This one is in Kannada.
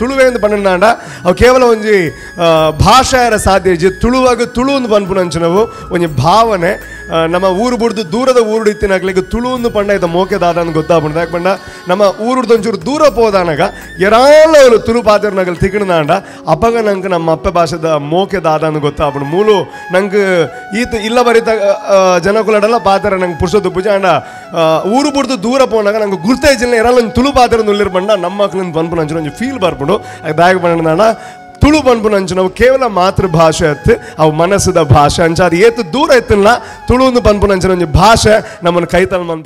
ತುಳುವೆಂದು ಪಂಡನಾಂಡ ಅವು ಕೇವಲ ಒಂಜಿ ಭಾಷೆಯರ ಸಾಧ್ಯ. ಇಜ್ಜಿ ತುಳುವಾಗ ತುಳು ಒಂದು ಪನ್ಪುನಂಚಿನವು ಒಂಜಿ ಭಾವನೆ. ನಮ್ಮ ಊರು ಬಿಡ್ದು ದೂರದ ಊರು ಇತ್ತಿನಾಗ್ಲಿಕ್ಕೆ ತುಳು ಒಂದು ಪಂಡ ಇದ್ದ ಮೋಕೆ ದಾದ ಅಂತ ಗೊತ್ತಾಗ್ಬಿಡ್ದು ಯಾಕೆ ಪಂಡ? ನಮ್ಮ ಊರುಡ್ದು ಒಂಚೂರು ದೂರ ಹೋದಾನಾಗ ಎರಾಳವರು ತುಳು ಪಾತ್ರನಗಲ್ ತಿಕ್ಕಣದಾಂಡ ಅಪ್ಪಗ ನಂಗೆ ನಮ್ಮ ಅಪ್ಪ ಭಾಷೆದ ಮೋಕೆ ದಾದ ಅಂತ ಗೊತ್ತಾಗ್ಬಿಡು ಮೂಲು ನಂಗೆ ಈತ ಇಲ್ಲ ಬರಿತ ಜನಕುಲಡೆಲ್ಲ ಪಾತ್ರ ನಂಗೆ ಪುರುಷ ಪೂಜೆ. ಅಂಡ ಊರು ಬಿಡ್ದು ದೂರ ಪೋನಾಗ ನಂಗೆ ಗುರ್ತೈಜಿಲ್ಲ ಎರಾಳ ಒಂದು ತುಳು ಪಾತ್ರ ನುಲ್ಲಿರ್ ಬಂಡ ನಮ್ಮ ಮಕ್ಕಳಿಂದ ಪನ್ಪು ಒಂಚೂರು ಒಂದು ಫೀಲ್ ಬರ್ಬಿಡು ದಾಯಕ ಬಂಡ ತುಳು ನಂಚು ನಾವು ಕೇವಲ ಮಾತೃಭಾಷೆ ಅತ್ತು, ಅವು ಮನಸ್ಸದ ಭಾಷೆ. ಅಂಚ ಅದು ಏತು ದೂರ ಎತ್ತಿಲ್ಲ ತುಳು ಒಂದು ಪನ್ಪು ಭಾಷೆ ನಮ್ಮನ್ನು ಕೈತಲ್ ಮನ್ಪು